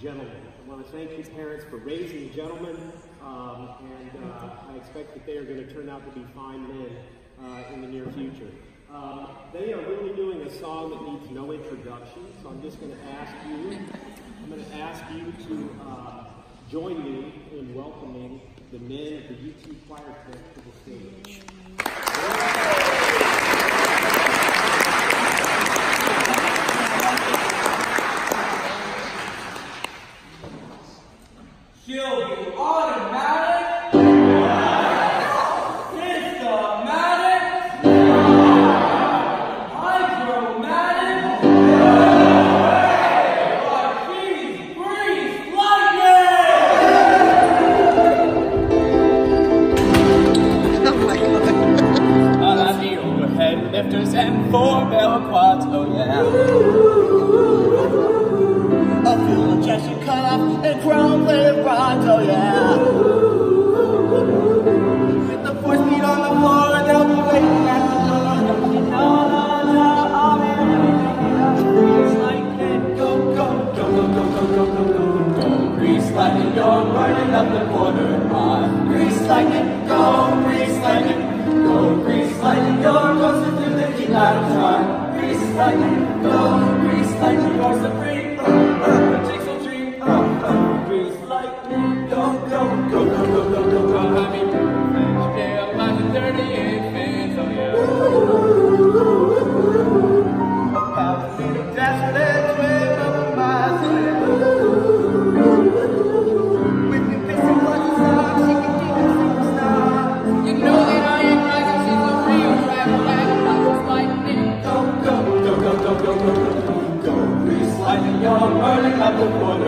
gentlemen. I want to thank you parents for raising gentlemen, um, and uh, I expect that they are going to turn out to be fine men uh, in the near future. Um, they are really doing a song that needs no introduction, so I'm just going to ask you, I'm going to ask you to uh, join me in welcoming the men of the UT Choir Clip to the stage. She'll be automatic. Systematic. Need overhead lifters and four bell quads, oh yeah. A fuel injection cut off and rods, oh yeah. With the force beat on the floor, they'll be waiting at the door. You know, no, no, I'll be ready. Grease lightning, go, go, go, go, go, go, go, go, go, go. Grease lightning, you're burning up the corner line. Grease lightning, go, grease lightning, go, grease lightning, you're coasting through the heat like time. Grease lightning, go, grease lightning, you're supreme. Uh, go, go, go, go, go, go. I mean, perfect scale, like a 38 fans, oh yeah. Power meter, dash, let's wave up my With me pissing like a star, she can keep a superstar. You know that I ain't bragging, she's a real travel bag, like lightning. Go, don't go, go, go, go, go, go, go, go. Grease lightning, you're burning up the border line.